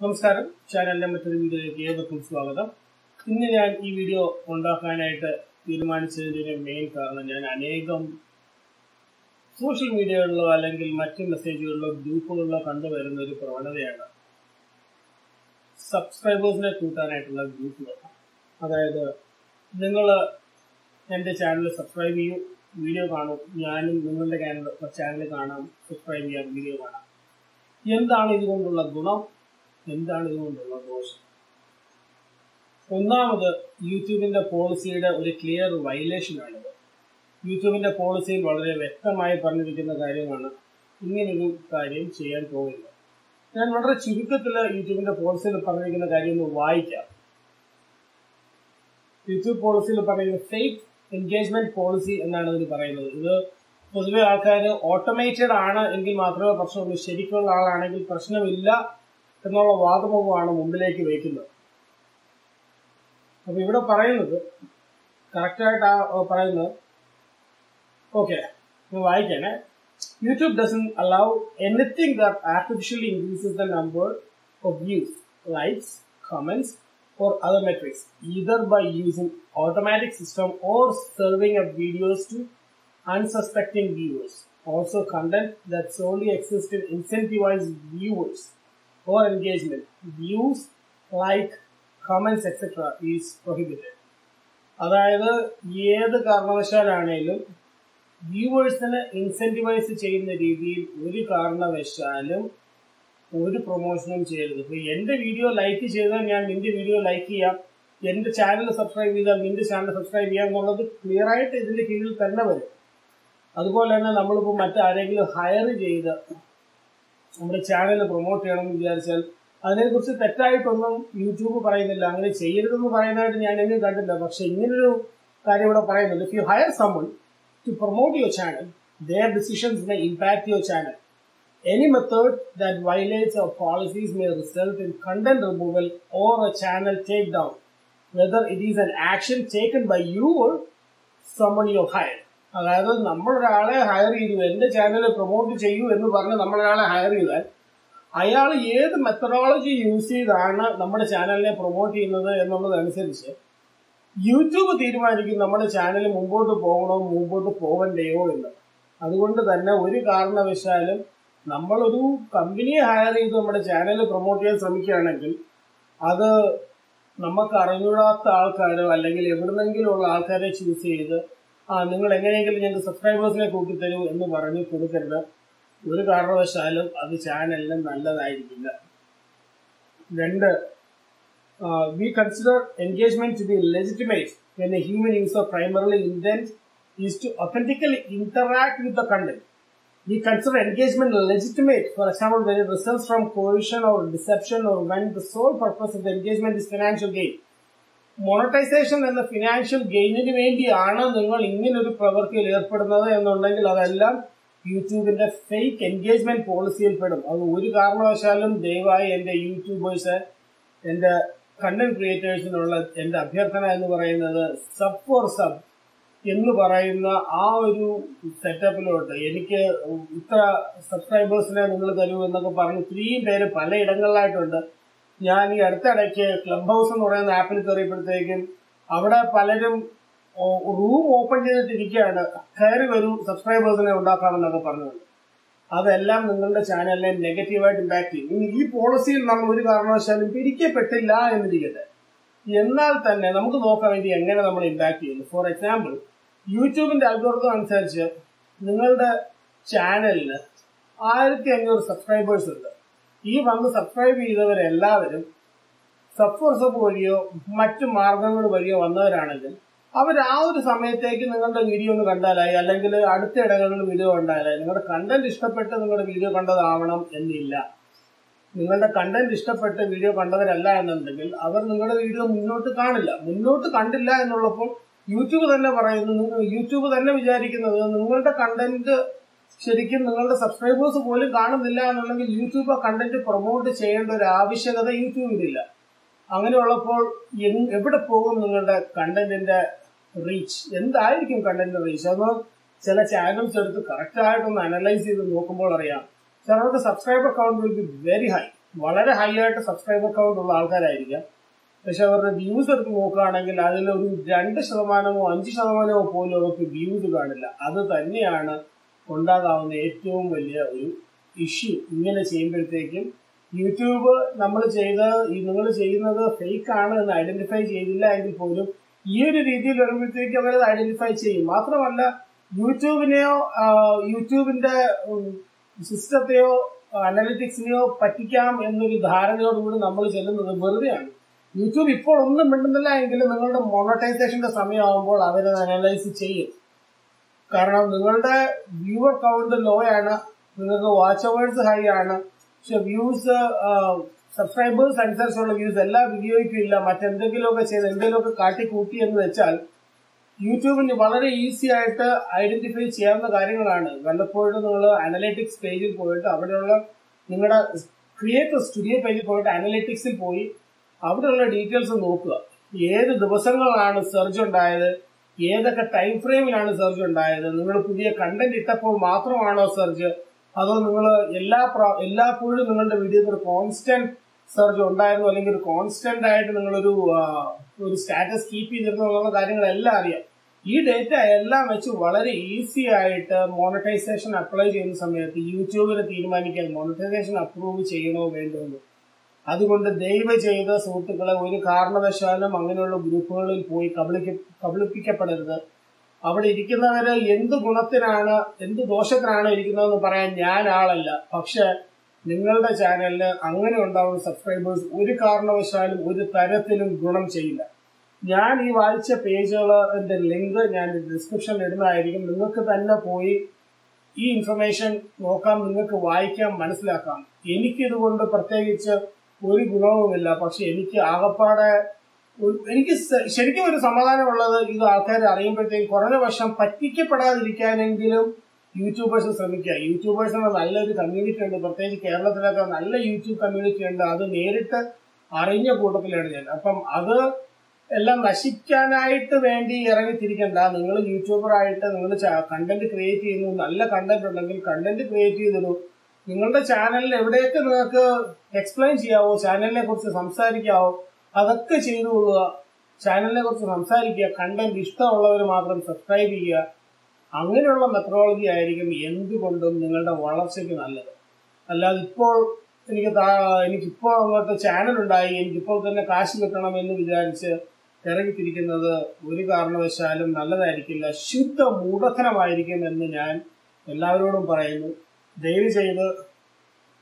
നമസ്കാരം. ചാനലിന്റെ മറ്റൊരു വീഡിയോയിലേക്ക് ഏവർക്കും സ്വാഗതം. ഇന്ന് ഞാൻ ഈ വീഡിയോ ഉണ്ടാക്കാനായിട്ട് തീരുമാനിച്ചതിന്റെ മെയിൻ കാരണം ഞാൻ അനേകം സോഷ്യൽ മീഡിയകളിലോ അല്ലെങ്കിൽ മറ്റ് മെസ്സേജുകളിലോ ഗ്രൂപ്പുകളിലോ കണ്ടുവരുന്ന ഒരു പ്രവണതയാണ് സബ്സ്ക്രൈബേഴ്സിനെ കൂട്ടാനായിട്ടുള്ള ഗ്രൂപ്പുകൾ അതായത് നിങ്ങൾ എന്റെ ചാനൽ സബ്സ്ക്രൈബ് ചെയ്യൂ വീഡിയോ കാണും. ഞാനും നിങ്ങളുടെ ചാനൽ ചാനൽ കാണാം സബ്സ്ക്രൈബ് ചെയ്യാം വീഡിയോ കാണാം. എന്താണ് ഇതുകൊണ്ടുള്ള ഗുണം? എന്താണ് ഇതുകൊണ്ടുള്ള ദോഷം? ഒന്നാമത് യൂട്യൂബിന്റെ പോളിസിയുടെ ഒരു ക്ലിയർ വയലേഷൻ ആണിത് യൂട്യൂബിന്റെ പോളിസിയിൽ വളരെ വ്യക്തമായി പറഞ്ഞിരിക്കുന്ന കാര്യമാണ് ഇങ്ങനൊരു കാര്യം ചെയ്യാൻ പോകില്ല ഞാൻ വളരെ ചുരുക്കത്തിൽ യൂട്യൂബിന്റെ പോളിസിയിൽ പറഞ്ഞിരിക്കുന്ന കാര്യം ഒന്ന് വായിക്കാം. യൂട്യൂബ് പോളിസിയിൽ പറയുന്ന ഫേക്ക് എൻഗേജ്മെന്റ് പോളിസി എന്നാണ് ഇതിൽ പറയുന്നത്. ഇത് പൊതുവെ ആൾക്കാർ ഓട്ടോമേറ്റഡ് ആണ് എങ്കിൽ മാത്രമേ പ്രശ്നമുള്ളൂ ശരിക്കുള്ള ആളാണെങ്കിൽ പ്രശ്നമില്ല. എന്നുള്ള വാദമുഖമാണ് മുമ്പിലേക്ക് വയ്ക്കുന്നത് അപ്പൊ ഇവിടെ പറയുന്നത് കറക്റ്റായിട്ട് ആ പറയുന്നത് okay വായിക്കാനേ YouTube doesn't allow anything that artificially increases the number of views likes comments or other metrics either by using automatic system or serving up videos to unsuspecting viewers. Also content that solely exists to incentivize viewers Or engagement. Views, like, comments, etc. is prohibited. അതായത് ഏത് കാരണവശാലാണേലും വ്യൂവേഴ്സിനെ ഇൻസെന്റിവൈസ് ചെയ്യുന്ന രീതിയിൽ ഒരു കാരണവശാലും ഒരു പ്രൊമോഷനും ചെയ്യരുത് ഇപ്പൊ എന്റെ വീഡിയോ ലൈക്ക് ചെയ്താൽ ഞാൻ നിന്റെ വീഡിയോ ലൈക്ക് ചെയ്യാം എന്റെ ചാനൽ സബ്സ്ക്രൈബ് ചെയ്താൽ നിന്റെ ചാനൽ സബ്സ്ക്രൈബ് ചെയ്യാം എന്നുള്ളത് ക്ലിയർ ആയിട്ട് ഇതിന്റെ കീഴിൽ തന്നെ വരും അതുപോലെ തന്നെ നമ്മളിപ്പോൾ മറ്റാരെങ്കിലും ഹയർ ചെയ്ത് നമ്മുടെ ചാനൽ പ്രൊമോട്ട് ചെയ്യണം എന്ന് വിചാരിച്ചാൽ അതിനെക്കുറിച്ച് തെറ്റായിട്ടൊന്നും യൂട്യൂബ് പറയുന്നില്ല അങ്ങനെ ചെയ്യരുതെന്ന് പറയുന്നതായിട്ട് ഞാൻ എങ്ങും കണ്ടില്ല പക്ഷെ ഇങ്ങനൊരു കാര്യം ഇവിടെ പറയുന്നുണ്ട്. If you hire someone to promote your channel their decisions may impact your channel Any method that violates our policies may result in content removal or a channel takedown, whether it is an action taken by you or someone you hired. അതായത് നമ്മളൊരാളെ higher ചെയ്തു എന്റെ channel promote ചെയ്യൂ എന്ന് പറഞ്ഞ് നമ്മളൊരാളെ higher ചെയ്താൽ അയാൾ ഏത് മെത്തഡോളജി യൂസ് ചെയ്താണ് നമ്മുടെ ചാനലിനെ പ്രൊമോട്ട് ചെയ്യുന്നത് എന്നുള്ളതനുസരിച്ച് യൂട്യൂബ് തീരുമാനിക്കും നമ്മുടെ ചാനൽ മുമ്പോട്ട് പോകണോ മുമ്പോട്ട് പോകണ്ടയോ എന്ന്. അതുകൊണ്ട് തന്നെ ഒരു കാരണവശാലും നമ്മളൊരു കമ്പനിയെ ഹയർ ചെയ്ത് നമ്മുടെ ചാനൽ പ്രൊമോട്ട് ചെയ്യാൻ ശ്രമിക്കുകയാണെങ്കിൽ അത് നമുക്ക് അറിഞ്ഞൂടാത്ത ആൾക്കാരോ അല്ലെങ്കിൽ എവിടുന്നെങ്കിലും ഉള്ള ആൾക്കാരെ ചൂസ് ചെയ്ത് നിങ്ങൾ എങ്ങനെയെങ്കിലും ഞങ്ങൾക്ക് സബ്സ്ക്രൈബേഴ്സിനെ കൂട്ടിത്തരൂ എന്ന് പറഞ്ഞ് കൊടുക്കരുത്. ഒരു കാരണവശാലും അത് ചാനലിന് നല്ലതായിരിക്കില്ല. രണ്ട് we consider engagement to be legitimate when human user primarily intent is to authentically interact with the content we consider engagement legitimate, for example results from coercion or deception or when the sole purpose of the engagement is financial gain. Monetization എന്ന financial ഗെയിനിന് വേണ്ടിയാണ് നിങ്ങൾ ഇങ്ങനൊരു പ്രവൃത്തിയിൽ ഏർപ്പെടുന്നത് എന്നുണ്ടെങ്കിൽ അതെല്ലാം യൂട്യൂബിന്റെ fake engagement പോളിസിയിൽ പെടും അത് ഒരു കാരണവശാലും ദയവായി എന്റെ യൂട്യൂബേഴ്സ് എന്റെ കണ്ടന്റ് ക്രിയേറ്റേഴ്സിനുള്ള എന്റെ അഭ്യർത്ഥന എന്ന് പറയുന്നത് സബ് ഫോർ സബ് എന്ന് പറയുന്ന ആ ഒരു സെറ്റപ്പിലോട്ട് എനിക്ക് ഇത്ര സബ്സ്ക്രൈബേഴ്സിനെ നിങ്ങൾ തരൂ എന്നൊക്കെ പറഞ്ഞ് ഇത്രയും പേര് പലയിടങ്ങളിലായിട്ടുണ്ട്. ഞാൻ ഈ അടുത്തിടയ്ക്ക് ക്ലബ് ഹൗസ് എന്ന് പറയുന്ന ആപ്പിൽ കയറിയപ്പോഴത്തേക്കും അവിടെ പലരും റൂം ഓപ്പൺ ചെയ്തിട്ടിരിക്കുകയാണ്. കയറി വരും സബ്സ്ക്രൈബേഴ്സിനെ ഉണ്ടാക്കാമെന്നൊക്കെ പറഞ്ഞത് അതെല്ലാം നിങ്ങളുടെ ചാനലിനെ നെഗറ്റീവായിട്ട് ഇമ്പാക്ട് ചെയ്യും. ഇനി ഈ പോളിസിയിൽ നമ്മൾ ഒരു കാരണവശാലും പിരിക്കപ്പെട്ടില്ല എന്നിരിക്കട്ടെ. എന്നാൽ തന്നെ നമുക്ക് നോക്കാൻ വേണ്ടി എങ്ങനെ നമ്മൾ ഇമ്പാക്ട് ചെയ്യുന്നു? ഫോർ എക്സാമ്പിൾ യൂട്യൂബിന്റെ അൽഗോറിതം അനുസരിച്ച് നിങ്ങളുടെ ചാനലിന് ആയിരത്തി അഞ്ഞൂറ് സബ്സ്ക്രൈബേഴ്സ് ഉണ്ട്. ഈ വന്ന് സബ്സ്ക്രൈബ് ചെയ്തവരെല്ലാവരും സബ് ഫോർ സബ് വഴിയോ മറ്റു മാർഗങ്ങൾ വഴിയോ വന്നവരാണെങ്കിൽ അവർ ആ ഒരു സമയത്തേക്ക് നിങ്ങളുടെ വീഡിയോ ഒന്ന് കണ്ടാലായി. അല്ലെങ്കിൽ അടുത്ത ഇടങ്ങളിൽ വീഡിയോ കണ്ടാലായി. നിങ്ങളുടെ കണ്ടന്റ് ഇഷ്ടപ്പെട്ട് നിങ്ങളുടെ വീഡിയോ കണ്ടതാവണം എന്നില്ല. നിങ്ങളുടെ കണ്ടന്റ് ഇഷ്ടപ്പെട്ട് വീഡിയോ കണ്ടവരല്ല എന്നുണ്ടെങ്കിൽ അവർ നിങ്ങളുടെ വീഡിയോ മുന്നോട്ട് കാണില്ല. മുന്നോട്ട് കണ്ടില്ല എന്നുള്ളപ്പോൾ യൂട്യൂബ് തന്നെ പറയുന്നു. യൂട്യൂബ് തന്നെ വിചാരിക്കുന്നത് നിങ്ങളുടെ കണ്ടന്റ് ശരിക്കും നിങ്ങളുടെ സബ്സ്ക്രൈബേഴ്സ് പോലും കാണുന്നില്ല എന്നുണ്ടെങ്കിൽ യൂട്യൂബ് ആ കണ്ടന്റ് പ്രൊമോട്ട് ചെയ്യേണ്ട ഒരു ആവശ്യകത യൂട്യൂബിലില്ല അങ്ങനെയുള്ളപ്പോൾ എവിടെ പോകും നിങ്ങളുടെ കണ്ടന്റിന്റെ റീച്ച് എന്തായിരിക്കും കണ്ടന്റ് റീച്ച് അതൊന്ന് ചില ചാനൽസ് എടുത്ത് കറക്റ്റ് ആയിട്ടൊന്ന് അനലൈസ് ചെയ്ത് നോക്കുമ്പോൾ അറിയാം. ചിലർക്ക് subscriber count will be very high വളരെ ഹൈ ആയിട്ട് സബ്സ്ക്രൈബർ കൗണ്ട് ഉള്ള ആൾക്കാരായിരിക്കാം. പക്ഷെ അവരുടെ വ്യൂസ് എടുത്ത് നോക്കുകയാണെങ്കിൽ അതിലൊരു രണ്ട് ശതമാനമോ അഞ്ച് ശതമാനമോ പോലും അവർക്ക് വ്യൂസ് കാണില്ല. അത് തന്നെയാണ് ഉണ്ടാകാവുന്ന ഏറ്റവും വലിയ ഒരു ഇഷ്യൂ ഇങ്ങനെ ചെയ്യുമ്പോഴത്തേക്കും യൂട്യൂബ് നമ്മൾ ചെയ്ത നിങ്ങൾ ചെയ്യുന്നത് ഫേക്ക് ആണ് എന്ന് ഐഡന്റിഫൈ ചെയ്തില്ല എങ്കിൽ പോലും ഈ ഒരു രീതിയിൽ വരുമ്പോഴത്തേക്കും അവരത് ഐഡന്റിഫൈ ചെയ്യും. മാത്രമല്ല യൂട്യൂബിനെയോ യൂട്യൂബിന്റെ സിസ്റ്റത്തെയോ അനലിറ്റിക്സിനെയോ പറ്റിക്കാം എന്നൊരു ധാരണയോടുകൂടി നമ്മൾ ചെല്ലുന്നത് വെറുതെയാണ്. യൂട്യൂബ് ഇപ്പോൾ ഒന്നും മിണ്ടുന്നില്ല എങ്കിലും നിങ്ങളുടെ മോണറ്റൈസേഷന്റെ സമയമാകുമ്പോൾ അവരത് അനലൈസ് ചെയ്യും. കാരണം നിങ്ങളുടെ വ്യൂവർ കൗണ്ട് ലോ ആണ് നിങ്ങൾക്ക് വാച്ച് അവേഴ്സ് ഹൈ ആണ്. പക്ഷെ വ്യൂസ് സബ്സ്ക്രൈബേഴ്സ് അനുസരിച്ചുള്ള വ്യൂസ് എല്ലാ വീഡിയോയ്ക്കും ഇല്ല. മറ്റെന്തെങ്കിലുമൊക്കെ ചെയ്ത് എന്തെങ്കിലുമൊക്കെ കാട്ടിക്കൂട്ടി എന്ന് വെച്ചാൽ യൂട്യൂബിന് വളരെ ഈസി ആയിട്ട് ഐഡന്റിഫൈ ചെയ്യാവുന്ന കാര്യങ്ങളാണ്. വല്ലപ്പോഴും നിങ്ങൾ അനലറ്റിക്സ് പേജിൽ പോയിട്ട് അവിടെയുള്ള നിങ്ങളുടെ ക്രിയേറ്റർ സ്റ്റുഡിയോ പേജിൽ പോയിട്ട് അനലറ്റിക്സിൽ പോയി അവിടെയുള്ള ഡീറ്റെയിൽസ് നോക്കുക. ഏത് ദിവസങ്ങളാണ് സെർച്ച് ഉണ്ടായത്? ഏതൊക്കെ ടൈം ഫ്രെയിമിലാണ് സെർച്ച് ഉണ്ടായത്? നിങ്ങൾ പുതിയ കണ്ടന്റ് ഇട്ടപ്പോൾ മാത്രമാണോ സെർച്ച് അതോ നിങ്ങൾ എല്ലാ എല്ലാപ്പോഴും നിങ്ങളുടെ വീഡിയോയിൽ ഒരു കോൺസ്റ്റന്റ് സെർച്ച് ഉണ്ടായിരുന്നു? അല്ലെങ്കിൽ ഒരു കോൺസ്റ്റന്റ് ആയിട്ട് നിങ്ങളൊരു ഒരു സ്റ്റാറ്റസ് കീപ്പ് ചെയ്തിരുന്നു എന്നുള്ള കാര്യങ്ങളെല്ലാം അറിയാം. ഈ ഡേറ്റ എല്ലാം വെച്ച് വളരെ ഈസി ആയിട്ട് മോണിറ്റൈസേഷൻ അപ്ലൈ ചെയ്യുന്ന സമയത്ത് യൂട്യൂബിന് തീരുമാനിക്കാൻ മോണിറ്റൈസേഷൻ അപ്രൂവ് ചെയ്യണോ വേണ്ടോ എന്ന് അതുകൊണ്ട് ദൈവ ചെയ്ത സുഹൃത്തുക്കളെ ഒരു കാരണവശാലും അങ്ങനെയുള്ള ഗ്രൂപ്പുകളിൽ പോയി കബളിക്ക കബളിപ്പിക്കപ്പെടരുത്. അവിടെ ഇരിക്കുന്നവര് എന്ത് ഗുണത്തിനാണ് എന്ത് ദോഷത്തിനാണ് ഇരിക്കുന്നതെന്ന് പറയാൻ ഞാൻ ആളല്ല. പക്ഷെ നിങ്ങളുടെ ചാനലിന് അങ്ങനെ ഉണ്ടാവുന്ന സബ്സ്ക്രൈബേഴ്സ് ഒരു കാരണവശാലും ഒരു തരത്തിലും ഗുണം ചെയ്യില്ല. ഞാൻ ഈ വായിച്ച പേജുകളുടെ ലിങ്ക് ഞാൻ ഡിസ്ക്രിപ്ഷനിൽ ഇടുന്നതായിരിക്കും. നിങ്ങൾക്ക് തന്നെ പോയി ഈ ഇൻഫർമേഷൻ നോക്കാം നിങ്ങൾക്ക് വായിക്കാം മനസ്സിലാക്കാം. എനിക്കിതുകൊണ്ട് പ്രത്യേകിച്ച് ഒരു ഗുണവുമില്ല. പക്ഷെ എനിക്ക് ആകപ്പാടെ എനിക്ക് ശരിക്കും ഒരു സമാധാനമുള്ളത് ഇത് ആൾക്കാർ അറിയുമ്പോഴത്തേക്കും കുറഞ്ഞ വർഷം പറ്റിക്കപ്പെടാതിരിക്കാനെങ്കിലും യൂട്യൂബേഴ്സ് ശ്രമിക്കുക. യൂട്യൂബേഴ്സിന് നല്ലൊരു കമ്മ്യൂണിറ്റി ഉണ്ട്. പ്രത്യേകിച്ച് കേരളത്തിലൊക്കെ നല്ല യൂട്യൂബ് കമ്മ്യൂണിറ്റി ഉണ്ട്. അത് നേരിട്ട് അറിഞ്ഞ കൂട്ടത്തിലാണ് ഞാൻ. അപ്പം അത് എല്ലാം നശിക്കാനായിട്ട് വേണ്ടി ഇറങ്ങിത്തിരിക്കണ്ട. നിങ്ങൾ യൂട്യൂബർ ആയിട്ട് നിങ്ങൾ കണ്ടന്റ് ക്രിയേറ്റ് ചെയ്യുന്നു. നല്ല കണ്ടന്റ് ഉണ്ടെങ്കിൽ കണ്ടന്റ് ക്രിയേറ്റ് ചെയ്തിടൂ. നിങ്ങളുടെ ചാനലിൽ എവിടെയൊക്കെ നിങ്ങൾക്ക് എക്സ്പ്ലെയിൻ ചെയ്യാവോ ചാനലിനെ കുറിച്ച് സംസാരിക്കാവോ അതൊക്കെ ചെയ്തു കൊള്ളുക ചാനലിനെ കുറിച്ച് സംസാരിക്കുക കണ്ടന്റ് ഇഷ്ടമുള്ളവർ മാത്രം സബ്സ്ക്രൈബ് ചെയ്യുക. അങ്ങനെയുള്ള മെത്തഡോളജി ആയിരിക്കും എന്തുകൊണ്ടും നിങ്ങളുടെ വളർച്ചയ്ക്ക് നല്ലത്. അല്ലാതെ ഇപ്പോൾ എനിക്ക് എനിക്കിപ്പോൾ അങ്ങോട്ട് ചാനൽ ഉണ്ടായി എനിക്കിപ്പോൾ തന്നെ കാശ് കിട്ടണം എന്ന് വിചാരിച്ച് ഇറങ്ങിത്തിരിക്കുന്നത് ഒരു കാരണവശാലും നല്ലതായിരിക്കില്ല. ശുദ്ധ മൂഢത്തനമായിരിക്കും എന്ന് ഞാൻ എല്ലാവരോടും പറയുന്നു. ദയവ് ചെയ്ത്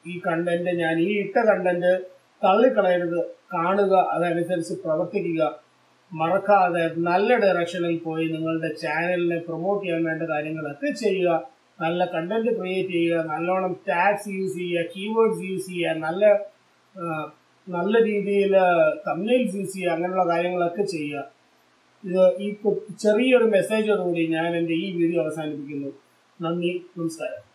ഈ കണ്ടന്റ് ഞാൻ ഈ ഇട്ട കണ്ടന്റ് തള്ളിക്കളയരുത്. കാണുക അതനുസരിച്ച് പ്രവർത്തിക്കുക. മറക്കാതെ നല്ല ഡയറക്ഷനിൽ പോയി നിങ്ങളുടെ ചാനലിനെ പ്രൊമോട്ട് ചെയ്യാൻ വേണ്ട കാര്യങ്ങളൊക്കെ ചെയ്യുക. നല്ല കണ്ടന്റ് ക്രിയേറ്റ് ചെയ്യുക. നല്ലോണം ടാഗ്സ് യൂസ് ചെയ്യുക കീവേഡ്സ് യൂസ് ചെയ്യുക നല്ല നല്ല രീതിയിൽ തമ്മിൽസ് യൂസ് ചെയ്യുക അങ്ങനെയുള്ള കാര്യങ്ങളൊക്കെ ചെയ്യുക. ഇത് ഈ ചെറിയൊരു മെസ്സേജോടുകൂടി ഞാൻ എന്റെ ഈ വീഡിയോ അവസാനിപ്പിക്കുന്നു. നന്ദി നമസ്കാരം.